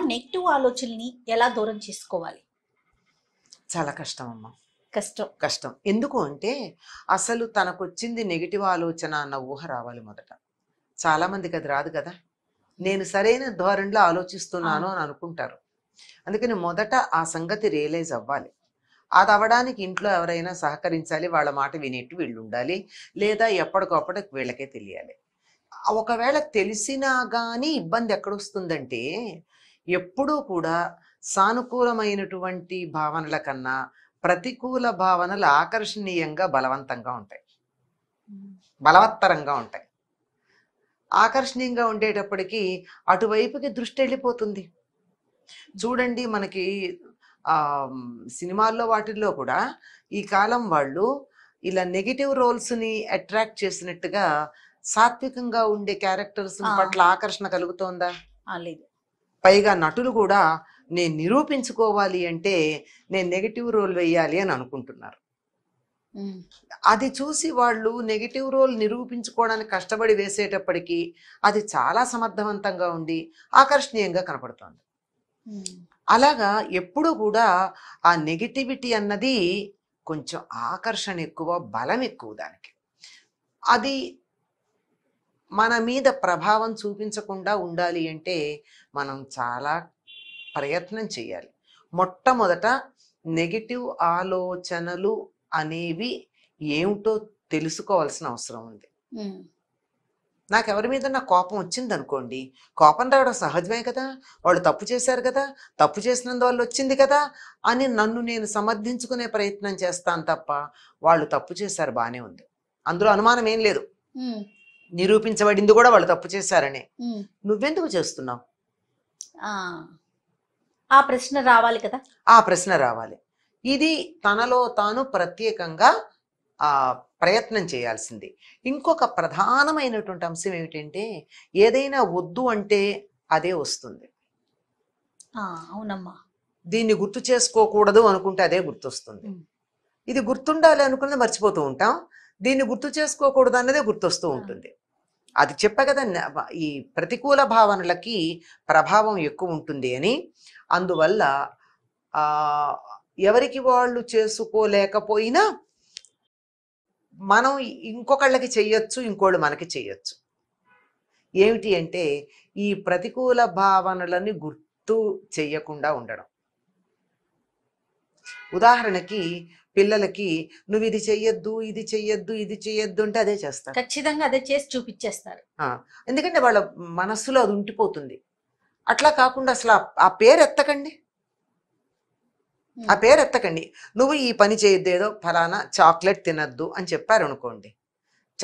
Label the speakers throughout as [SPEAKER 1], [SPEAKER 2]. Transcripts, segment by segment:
[SPEAKER 1] Negative ఆలోచనని ఎలా దూరం చేసుకోవాలి?
[SPEAKER 2] చాలా కష్టం అమ్మా
[SPEAKER 1] కష్టం.
[SPEAKER 2] కష్టం. ఎందుకు అంటే అసలు తనకు వచ్చింది నెగిటివ్ ఆలోచన అన్న ఊహ రావాలి మొదట. చాలా మందికి అది రాదు కదా. నేను సరైన ధోరణిలో ఆలోచిస్తున్నాను అని అనుకుంటారు. అందుకని మొదట ఆ సంగతి రియలైజ్ అవ్వాలి. అది అవ్వడానికి ఇంట్లో ఎవరైనా సహకరించాలి వాళ్ళ మాట వినేట్టు వీళ్ళు ఉండాలి లేదా ఎప్పటికప్పుడు వీళ్ళకే తెలియాలి. ఒకవేళ తెలిసినా కానీ ఇబ్బంది ఎక్కడొస్తుందంటే ఎప్పుడూ కూడా సానుకూలమైనటువంటి భావనల కన్నా ప్రతికూల భావనలు ఆకర్షణీయంగా బలవంతంగా ఉంటాయి. బలవత్తరంగా ఉంటాయి. ఆకర్షణీయంగా ఉండేటప్పటికీ అటువైపుకి దృష్టి వెళ్ళిపోతుంది. చూడండి మనకి ఆ సినిమాల్లో వాటిల్లో కూడా ఈ కాలం వాళ్ళు ఇలా నెగిటివ్ రోల్స్ని అట్రాక్ట్ చేసినట్టుగా సాత్వికంగా ఉండే క్యారెక్టర్స్. పట్ల ఆకర్షణ కలుగుతోందా?
[SPEAKER 1] లేదు.
[SPEAKER 2] పైగా నటులు కూడా నేను నిరూపించుకోవాలి అంటే నేను నెగిటివ్ రోల్ వేయాలి అని అనుకుంటున్నారు. అది చూసి వాళ్ళు నెగిటివ్ రోల్ నిరూపించుకోవడానికి కష్టపడి వేసేటప్పటికీ అది చాలా సమర్థవంతంగా ఉండి ఆకర్షణీయంగా కనపడుతోంది. అలాగా ఎప్పుడు కూడా ఆ నెగిటివిటీ అన్నది కొంచెం ఆకర్షణ ఎక్కువ బలం ఎక్కువ దానికి అది మన మీద ప్రభావం చూపించకుండా ఉండాలి అంటే మనం చాలా ప్రయత్నం చేయాలి. మొట్టమొదట నెగిటివ్ ఆలోచనలు అనేవి ఏమిటో తెలుసుకోవాల్సిన అవసరం ఉంది. నాకు ఎవరి మీద నా కోపం వచ్చింది అనుకోండి కోపం రావడం సహజమే కదా? వాళ్ళు తప్పు చేశారు కదా? తప్పు చేసినందువల్ల వచ్చింది కదా? అని నన్ను నేను సమర్థించుకునే ప్రయత్నం చేస్తాను తప్ప వాళ్ళు తప్పు చేశారు బాగానే ఉంది. అందులో అనుమానం ఏం లేదు. నిరూపించబడింది కూడా వాళ్ళు తప్పు చేశారనే. నువ్వెందుకు చేస్తున్నావు?
[SPEAKER 1] ఆ. ప్రశ్న రావాలి కదా?
[SPEAKER 2] ఆ ప్రశ్న రావాలి. ఇది తనలో తాను ప్రత్యేకంగా ఆ ప్రయత్నం చేయాల్సింది. ఇంకొక ప్రధానమైనటువంటి అంశం ఏమిటంటే ఏదైనా వద్దు అంటే అదే వస్తుంది.
[SPEAKER 1] అవునమ్మా.
[SPEAKER 2] దీన్ని గుర్తు చేసుకోకూడదు అనుకుంటే అదే గుర్తొస్తుంది. ఇది గుర్తుండాలి అనుకున్నది మర్చిపోతూ ఉంటాం. దీన్ని గుర్తు చేసుకోకూడదు అన్నదే గుర్తొస్తూ ఉంటుంది. అది చెప్పా కదా ఈ ప్రతికూల భావనలకి ప్రభావం ఎక్కువ ఉంటుంది అని. అందువల్ల ఆ ఎవరికి వాళ్ళు చేసుకోలేకపోయినా మనం ఇంకొకళ్ళకి చెయ్యొచ్చు ఇంకోళ్ళు మనకి చెయ్యొచ్చు. ఏమిటి అంటే ఈ ప్రతికూల భావనలని గుర్తు చెయ్యకుండా ఉండడం. ఉదాహరణకి పిల్లలకి నువ్వు ఇది చెయ్యొద్దు ఇది చెయ్యొద్దు ఇది చెయ్యొద్దు అంటే అదే చేస్తారు.
[SPEAKER 1] ఖచ్చితంగా అదే చేసి చూపించేస్తారు
[SPEAKER 2] ఎందుకంటే వాళ్ళ మనస్సులో అది ఉండిపోతుంది. అట్లా కాకుండా అసలు ఆ- పేరు ఎత్తకండి. ఆ పేరు ఎత్తకండి నువ్వు ఈ పని చేయొద్దు ఏదో ఫలానా చాక్లెట్ తినద్దు అని చెప్పారు అనుకోండి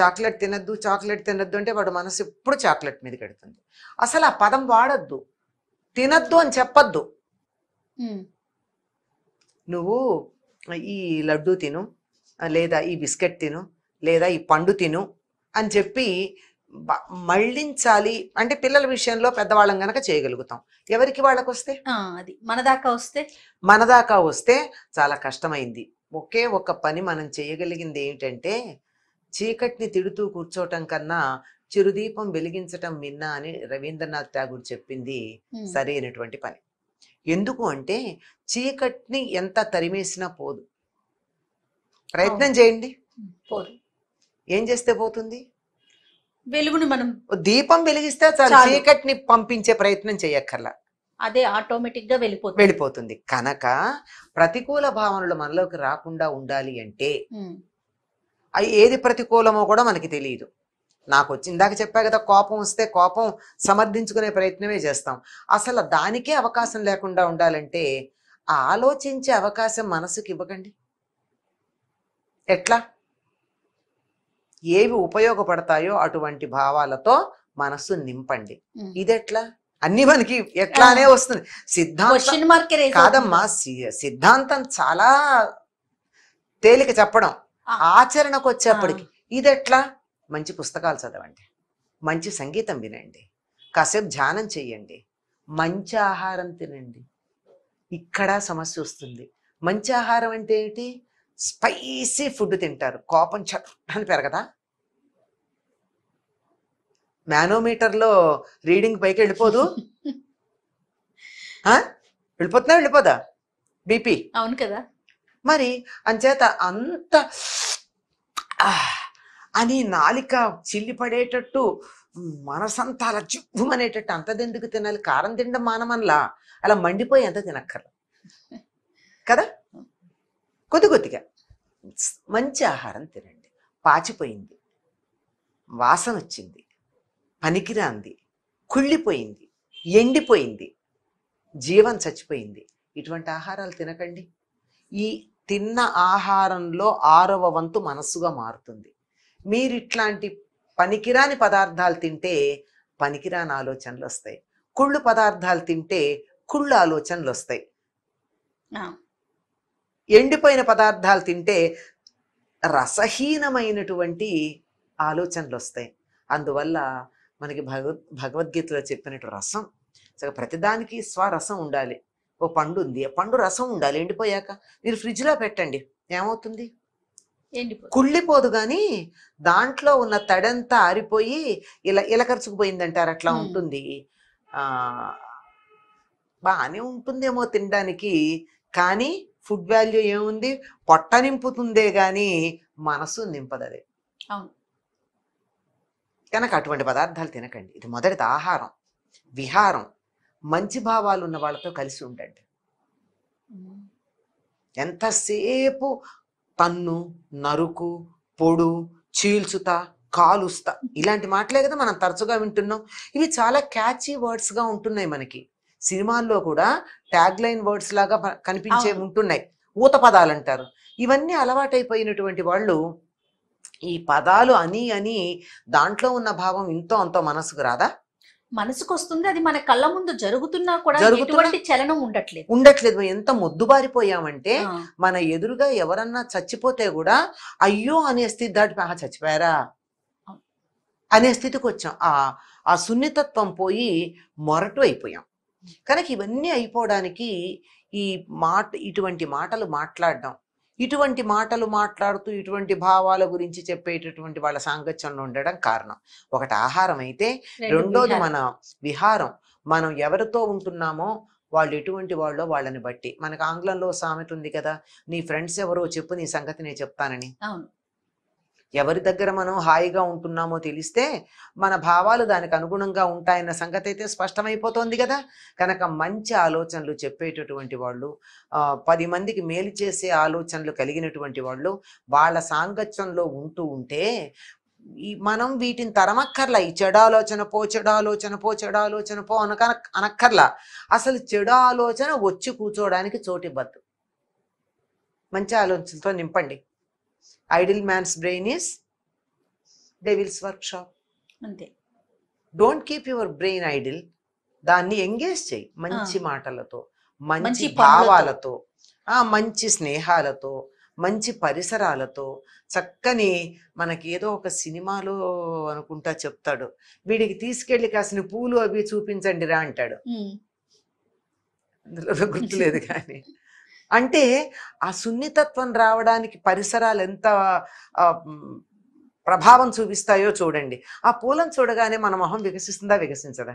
[SPEAKER 2] చాక్లెట్ తినద్దు చాక్లెట్ తినద్దు అంటే వాడు మనసు ఎప్పుడు చాక్లెట్ మీద పెడుతుంది అసలు ఆ పదం వాడద్దు. తినద్దు అని చెప్పొద్దు. నువ్వు ఈ లడ్డు తిను లేదా ఈ బిస్కెట్ తిను లేదా ఈ పండు తిను అని చెప్పి మళ్ళించాలి. అంటే పిల్లల విషయంలో పెద్దవాళ్ళం గనక చేయగలుగుతాం. ఎవరికి వాళ్ళకి వస్తే
[SPEAKER 1] అది. మన దాకా వస్తే?
[SPEAKER 2] మన దాకా వస్తే చాలా కష్టమైంది. ఒకే ఒక పని మనం చేయగలిగింది ఏమిటంటే చీకటిని తిడుతూ కూర్చోవటం కన్నా చిరుదీపం వెలిగించటం మిన్నా అని రవీంద్రనాథ్ ఠాగూర్ చెప్పింది. సరైనటువంటి పని. ఎందుకు అంటే చీకటిని ఎంత తరిమేసినా పోదు. ప్రయత్నం చేయండి.
[SPEAKER 1] పోదు.
[SPEAKER 2] ఏం చేస్తే పోతుంది?
[SPEAKER 1] వెలుగుని మనం
[SPEAKER 2] దీపం వెలిగిస్తే చాలు. చీకటిని పంపించే ప్రయత్నం చేయక్కర్లా.
[SPEAKER 1] అదే ఆటోమేటిక్గా వెళ్ళిపోతుంది.
[SPEAKER 2] వెళ్ళిపోతుంది. కనుక ప్రతికూల భావనలు మనలోకి రాకుండా ఉండాలి అంటే ఏది ప్రతికూలమో కూడా మనకి తెలియదు నాకు వచ్చి ఇందాక చెప్పా కదా కోపం వస్తే కోపం సమర్థించుకునే ప్రయత్నమే చేస్తాం. అసలు దానికే అవకాశం లేకుండా ఉండాలంటే ఆ ఆలోచించే అవకాశం మనసుకి ఇవ్వకండి. ఎట్లా? ఏవి ఉపయోగపడతాయో అటువంటి భావాలతో మనస్సు నింపండి. ఇదెట్లా? అన్ని మనకి ఎట్లానే వస్తుంది. సిద్ధాంతం కాదమ్మా సిద్ధాంతం చాలా తేలిక చెప్పడం. ఆచరణకు వచ్చేప్పటికి ఇదెట్లా? మంచి పుస్తకాలు చదవండి. మంచి సంగీతం వినండి. కాసేపు ధ్యానం చెయ్యండి. మంచి ఆహారం తినండి. ఇక్కడ సమస్య వస్తుంది. మంచి ఆహారం అంటే ఏంటి? స్పైసీ ఫుడ్ తింటారు. కోపం చట్టని పెరగదా? మేనోమీటర్లో రీడింగ్ పైకి వెళ్ళిపోదు? వెళ్ళిపోతున్నా వెళ్ళిపోదా? బీపీ?
[SPEAKER 1] అవును కదా.
[SPEAKER 2] మరి అంచేత అంత అని నాలిక చిల్లిపడేటట్టు మనసంతా అలా జివ్వుమనేటట్టు అంతదెందుకు తినాలి? కారం తినడం మానమనలా? అలా మండిపోయి అంత తినక్కర్ల. కదా? కొద్ది కొద్దిగా. మంచి ఆహారం తినండి. పాచిపోయింది. వాసన వచ్చింది. పనికిరాంది. కుళ్ళిపోయింది. ఎండిపోయింది. జీవం చచ్చిపోయింది. ఇటువంటి ఆహారాలు తినకండి. ఈ తిన్న ఆహారంలో ఆరవ వంతు మనస్సుగా మారుతుంది. మీరు ఇట్లాంటి పనికిరాని పదార్థాలు తింటే పనికిరాని ఆలోచనలు వస్తాయి కుళ్ళు పదార్థాలు తింటే కుళ్ళు ఆలోచనలు వస్తాయి ఎండిపోయిన పదార్థాలు తింటే రసహీనమైనటువంటి ఆలోచనలు వస్తాయి అందువల్ల మనకి భగవద్ భగవద్గీతలో చెప్పినట్టు రసం సరే ప్రతిదానికి స్వరసం ఉండాలి. ఓ పండు ఉంది ఆ పండు రసం ఉండాలి. ఎండిపోయాక మీరు ఫ్రిడ్జ్లో పెట్టండి. ఏమవుతుంది? కుళ్ళిపోదు కానీ దాంట్లో ఉన్న తడంతా ఆరిపోయి ఇలా ఇలకరుచుకుపోయిందంటారు అట్లా. ఉంటుంది. ఆ బాగానే ఉంటుందేమో తినడానికి. కానీ ఫుడ్ వాల్యూ ఏముంది? పొట్ట నింపుతుందే కానీ మనసు నింపదు అది
[SPEAKER 1] అవును.
[SPEAKER 2] కనుక అటువంటి పదార్థాలు తినకండి. ఇది మొదటిది ఆహారం. విహారం. మంచి భావాలు ఉన్న వాళ్ళతో కలిసి ఉండండి. ఎంతసేపు తన్ను నరుకు పొడు చీల్చుతా కాలుస్తా. ఇలాంటి మాటలే కదా మనం తరచుగా వింటున్నాం. ఇవి చాలా క్యాచీ వర్డ్స్గా ఉంటున్నాయి మనకి. సినిమాల్లో కూడా ట్యాగ్ లైన్ వర్డ్స్ లాగా కనిపించే. ఉంటున్నాయి. ఊత పదాలు అంటారు. ఇవన్నీ అలవాటైపోయినటువంటి వాళ్ళు ఈ పదాలు అని అని దాంట్లో ఉన్న భావం ఇంతో అంతో మనసుకు రాదా?
[SPEAKER 1] మనసుకు వస్తుంది అది మన కళ్ళ ముందు జరుగుతున్నా కూడా ఎటువంటి చలనం ఉండట్లేదు.
[SPEAKER 2] ఉండట్లేదు. ఎంత మొద్దుబారిపోయామంటే మన ఎదురుగా ఎవరన్నా చచ్చిపోతే కూడా అయ్యో అనే స్థితి దాటి చచ్చిపోయారా? అనే స్థితికి వచ్చాం. ఆ ఆ సున్నితత్వం పోయి మొరటు అయిపోయాం. కనుక ఇవన్నీ అయిపోవడానికి ఈ మాట ఇటువంటి మాటలు మాట్లాడడం ఇటువంటి మాటలు మాట్లాడుతూ ఇటువంటి భావాల గురించి చెప్పేటటువంటి వాళ్ళ సాంగత్యంలో ఉండడం కారణం. ఒకటి ఆహారం అయితే
[SPEAKER 1] రెండు
[SPEAKER 2] రెండోది. మన విహారం. మనం ఎవరితో ఉంటున్నామో వాళ్ళు ఎటువంటి వాళ్ళో వాళ్ళని బట్టి. మనకు ఆంగ్లంలో సామెత ఉంది కదా నీ ఫ్రెండ్స్ ఎవరో చెప్పు నీ సంగతి నేను చెప్తానని. ఎవరి దగ్గర మనం హాయిగా ఉంటున్నామో తెలిస్తే మన భావాలు దానికి అనుగుణంగా ఉంటాయన్న సంగతి అయితే స్పష్టమైపోతుంది కదా. కనుక మంచి ఆలోచనలు చెప్పేటటువంటి వాళ్ళు పది మందికి మేలు చేసే ఆలోచనలు కలిగినటువంటి వాళ్ళు వాళ్ళ సాంగత్యంలో ఉంటూ ఉంటే ఈ మనం వీటిని తరమక్కర్లా. ఈ చెడు ఆలోచన పో చెడు ఆలోచన పో చెడు ఆలోచన పో అనక అనక్కర్లా. అసలు చెడు ఆలోచన వచ్చి కూర్చోవడానికి చోటివ్వద్దు మంచి ఆలోచనతో నింపండి. Idle man's brain is devil's workshop
[SPEAKER 1] అంతే
[SPEAKER 2] don't keep your brain idle దాన్ని ఎంగేజ్ చేయి మంచి. మాటలతో మంచి. భావాలతో ఆ మంచి స్నేహాలతో మంచి పరిసరాలతో చక్కని మనకి ఏదో ఒక సినిమాలో అనుకుంటా చెప్తాడు వీడికి తీసుకెళ్ళి కాసిన పూలు అవి చూపించండి రా అంటాడు. అందులో గుర్తులేదు కానీ అంటే ఆ సున్నితత్వం రావడానికి పరిసరాలు ఎంత ప్రభావం చూపిస్తాయో చూడండి. ఆ పూలను చూడగానే మన మొహం వికసిస్తుందా వికసించదా?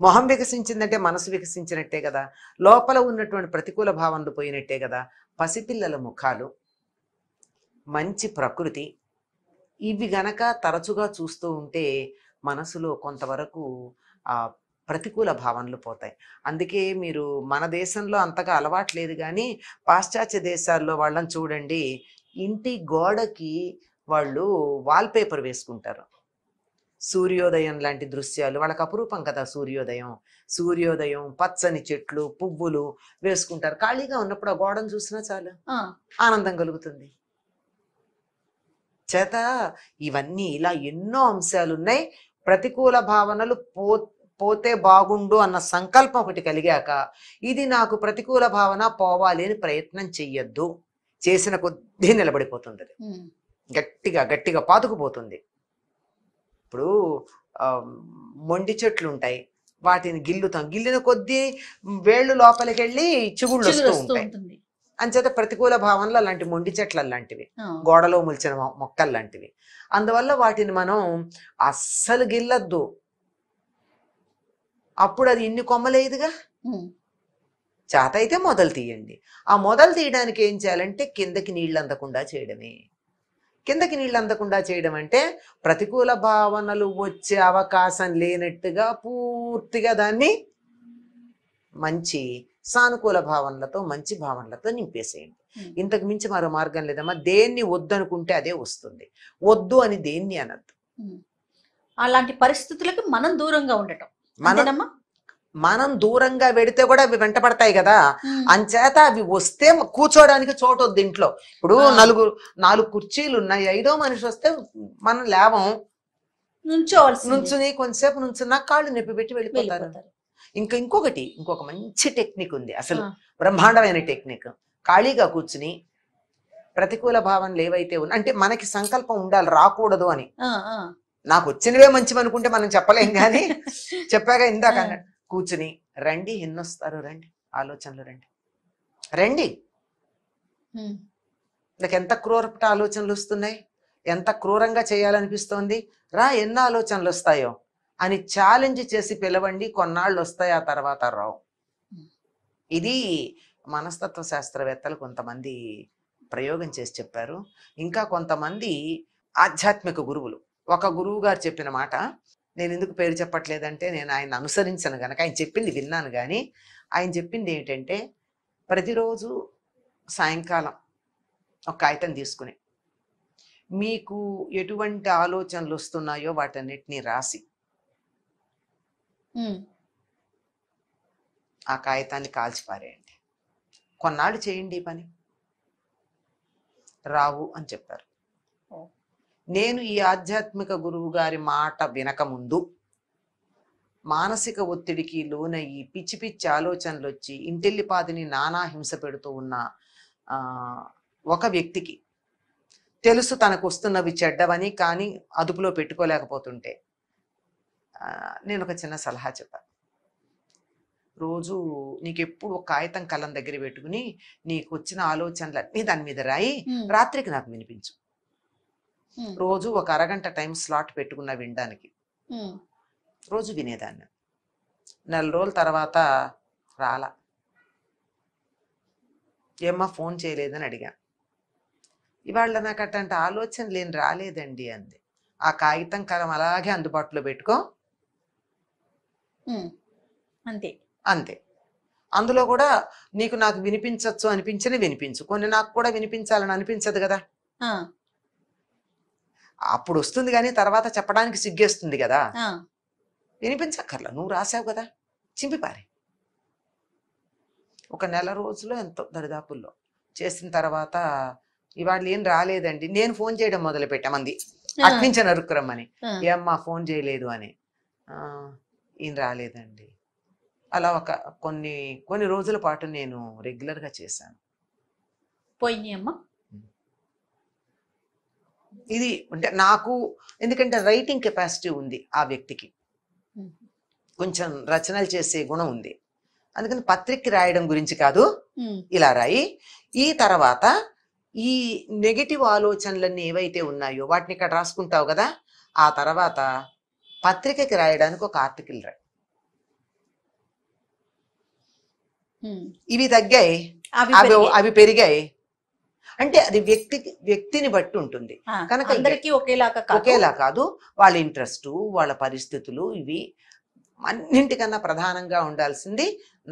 [SPEAKER 2] మొహం వికసించిందంటే మనసు వికసించినట్టే కదా. లోపల ఉన్నటువంటి ప్రతికూల భావనలు పోయినట్టే కదా. పసిపిల్లల ముఖాలు మంచి ప్రకృతి ఇవి గనక తరచుగా చూస్తూ ఉంటే మనసులో కొంతవరకు ఆ ప్రతికూల భావనలు పోతాయి. అందుకే మీరు మన దేశంలో అంతగా అలవాటు లేదు కానీ పాశ్చాత్య దేశాల్లో వాళ్ళని చూడండి ఇంటి గోడకి వాళ్ళు వాల్పేపర్ వేసుకుంటారు. సూర్యోదయం లాంటి దృశ్యాలు వాళ్ళకి అపురూపం కదా సూర్యోదయం. సూర్యోదయం పచ్చని చెట్లు పువ్వులు వేసుకుంటారు. ఖాళీగా ఉన్నప్పుడు ఆ గోడను చూసినా చాలు. ఆనందం కలుగుతుంది. చేత ఇవన్నీ ఇలా ఎన్నో అంశాలు ఉన్నాయి ప్రతికూల భావనలు పో పోతే బాగుండు అన్న సంకల్పం ఒకటి కలిగాక ఇది నాకు ప్రతికూల భావన పోవాలి అని ప్రయత్నం చెయ్యొద్దు. చేసిన కొద్దీ నిలబడిపోతుంది అది. గట్టిగా గట్టిగా పాతుకుపోతుంది. ఇప్పుడు మొండి చెట్లు ఉంటాయి వాటిని గిల్లుతాం. గిల్లిన కొద్దీ వేళ్ళు లోపలికి వెళ్ళి చిగుళ్ళు వస్తూ ఉంటాయి. అంచేత ప్రతికూల భావనలు అలాంటి మొండి చెట్లు అలాంటివి
[SPEAKER 1] ఆ,
[SPEAKER 2] గోడలో ముల్చిన మొక్కలు లాంటివి అందువల్ల వాటిని మనం అస్సలు గిల్లద్దు. అప్పుడు అది ఇన్ని కొమ్మలేదుగా? చేత అయితే మొదలు తీయండి. ఆ మొదలు తీయడానికి ఏం చేయాలంటే కిందకి నీళ్ళు అందకుండా చేయడమే. కిందకి నీళ్ళు అందకుండా చేయడం అంటే ప్రతికూల భావనలు వచ్చే అవకాశం లేనట్టుగా పూర్తిగా దాన్ని మంచి సానుకూల భావనలతో మంచి భావనలతో నింపేసేయండి. ఇంతకు మించి మరో మార్గం లేదమ్మా. దేన్ని వద్దు అనుకుంటే అదే వస్తుంది. వద్దు అని దేన్ని అనద్దు.
[SPEAKER 1] అలాంటి పరిస్థితులకి మనం దూరంగా ఉండటం.
[SPEAKER 2] మనం మనం దూరంగా వెడితే కూడా అవి వెంట పడతాయి కదా అంచేత అవి వస్తే కూర్చోడానికి చోటు వద్దు ఇంట్లో. ఇప్పుడు. నలుగురు నాలుగు కుర్చీలు ఉన్నాయి. ఐదో మనిషి వస్తే మనం లేవం.
[SPEAKER 1] నుంచోవలసింది.
[SPEAKER 2] నుంచుని కొంతసేపు నుంచున్నా కాళ్ళు నొప్పి పెట్టి వెళ్ళిపోతారు. ఇంకా ఇంకొకటి ఇంకొక మంచి టెక్నిక్ ఉంది అసలు. బ్రహ్మాండమైన టెక్నిక్. ఖాళీగా కూర్చుని ప్రతికూల భావనలు ఏవైతే ఉన్నా అంటే మనకి సంకల్పం ఉండాలి రాకూడదు అని. నాకు వచ్చినవే మంచివి అనుకుంటే మనం చెప్పలేం కానీ చెప్పాక ఇందాక. అన్నట్టు కూర్చుని రండి ఎన్నొస్తారు రండి ఆలోచనలు రండి రండి. నాకు ఎంత క్రూరపట ఆలోచనలు వస్తున్నాయి ఎంత క్రూరంగా చేయాలనిపిస్తోంది రా ఎన్ని ఆలోచనలు వస్తాయో అని ఛాలెంజ్ చేసి పిలవండి కొన్నాళ్ళు వస్తాయి ఆ తర్వాత రావు. ఇది మనస్తత్వ శాస్త్రవేత్తలు కొంతమంది ప్రయోగం చేసి చెప్పారు. ఇంకా కొంతమంది ఆధ్యాత్మిక గురువులు. ఒక గురువు గారు చెప్పిన మాట నేను ఎందుకు పేరు చెప్పట్లేదంటే నేను ఆయన అనుసరించను గనక. ఆయన చెప్పింది విన్నాను కానీ ఆయన చెప్పింది ఏంటంటే ప్రతిరోజు సాయంకాలం ఒక కాగితం తీసుకుని మీకు ఎటువంటి ఆలోచనలు వస్తున్నాయో వాటన్నిటిని రాసి ఆ కాగితాన్ని కాల్చిపారేయండి కొన్నాళ్ళు చేయండి పని. రావు అని చెప్పారు. నేను ఈ ఆధ్యాత్మిక గురువు గారి మాట వినకముందు మానసిక ఒత్తిడికి లోనయ్యి పిచ్చి పిచ్చి ఆలోచనలు వచ్చి ఇంటిల్లిపాదిని నానా హింస పెడుతూ ఉన్న ఆ, ఒక వ్యక్తికి తెలుసు తనకు వస్తున్నవి చెడ్డవని కానీ అదుపులో పెట్టుకోలేకపోతుంటే నేను ఒక చిన్న సలహా చెప్పాను రోజు నీకు ఎప్పుడు ఒక కాగితం కళ్ళం దగ్గర పెట్టుకుని నీకు వచ్చిన ఆలోచనలు అన్నీ దాని మీద రాయి రాత్రికి నాకు వినిపించు. రోజు ఒక అరగంట టైం స్లాట్ పెట్టుకున్న వినడానికి. రోజు వినేదాన్ని. నెల రోజుల తర్వాత రాలా. ఏమ్మా ఫోన్ చేయలేదని అడిగా. ఇవాళ నాకు అట్లాంటి ఆలోచనలు ఏం రాలేదండి అంది. ఆ కాగితం కలం అలాగే అందుబాటులో పెట్టుకో.
[SPEAKER 1] అంతే.
[SPEAKER 2] అంతే. అందులో కూడా నీకు నాకు వినిపించవచ్చు అనిపించని వినిపించు. కొన్ని నాకు కూడా వినిపించాలని అనిపించదు కదా. అప్పుడు వస్తుంది కానీ తర్వాత చెప్పడానికి సిగ్గేస్తుంది కదా వినిపించక్కర్లా. నువ్వు రాసావు కదా చింపిపారి. ఒక నెల రోజులు ఎంతో దరిదాపుల్లో. చేసిన తర్వాత ఇవాళ ఏం రాలేదండి. నేను ఫోన్ చేయడం మొదలు పెట్టామంది అట్నుంచి నరుక్కురమ్మని. ఏమ్మా ఫోన్ చేయలేదు అని. "ఆ, ఈయన రాలేదండి. అలా ఒక కొన్ని కొన్ని రోజుల పాటు నేను రెగ్యులర్గా చేశాను.
[SPEAKER 1] పోయినాయి అమ్మా
[SPEAKER 2] ఇది అంటే నాకు ఎందుకంటే రైటింగ్ కెపాసిటీ ఉంది ఆ వ్యక్తికి. కొంచెం రచనలు చేసే గుణం ఉంది. అందుకని పత్రిక రాయడం గురించి కాదు ఇలా రాయి. ఈ తర్వాత ఈ నెగటివ్ ఆలోచనలన్నీ ఏవైతే ఉన్నాయో వాటిని ఇక్కడ రాసుకుంటావు కదా ఆ తర్వాత పత్రికకి రాయడానికి ఒక ఆర్టికల్ రాయి. ఇవి తగ్గాయి.
[SPEAKER 1] అవి
[SPEAKER 2] అవి
[SPEAKER 1] పెరిగాయి.
[SPEAKER 2] అంటే అది వ్యక్తికి వ్యక్తిని బట్టి ఉంటుంది. కనుక
[SPEAKER 1] అందరికీ ఒకేలాగా
[SPEAKER 2] ఒకేలా కాదు. వాళ్ళ ఇంట్రెస్ట్ వాళ్ళ పరిస్థితులు ఇవి అన్నింటికన్నా ప్రధానంగా ఉండాల్సింది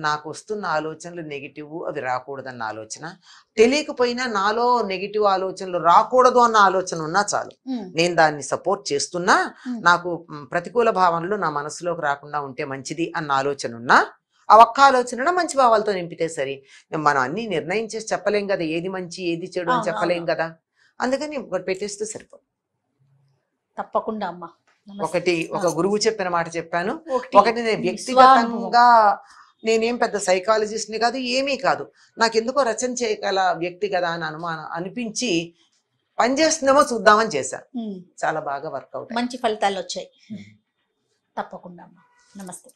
[SPEAKER 2] నాకు వస్తున్న ఆలోచనలు నెగిటివ్ అవి రాకూడదన్న ఆలోచన. తెలియకపోయినా నాలో నెగిటివ్ ఆలోచనలు రాకూడదు అన్న ఆలోచన ఉన్నా చాలు. నేను దాన్ని సపోర్ట్ చేస్తున్నా. నాకు ప్రతికూల భావనలు నా మనసులోకి రాకుండా ఉంటే మంచిది అన్న ఆలోచన ఉన్నా ఆ ఒక్క ఆలోచన మంచి భావాలతో నింపితే సరి మనం అన్ని నిర్ణయం చేసి చెప్పలేం కదా ఏది మంచి ఏది చెడు అని చెప్పలేం. కదా అందుకని ఒకటి పెట్టేస్తే సరిపోతుంది
[SPEAKER 1] తప్పకుండా అమ్మా.
[SPEAKER 2] ఒకటి ఒక. గురువు చెప్పిన మాట చెప్పాను.
[SPEAKER 1] ఒకటి
[SPEAKER 2] నేను వ్యక్తిగతంగా నేనేం పెద్ద psychologist ని కాదు ఏమీ కాదు. నాకు ఎందుకో రచన చేయగల వ్యక్తి కదా అని అనుమానం అనిపించి పనిచేస్తుందేమో చూద్దామని చేశాను చాలా బాగా వర్కౌట్
[SPEAKER 1] మంచి ఫలితాలు వచ్చాయి. తప్పకుండా అమ్మా. నమస్తే.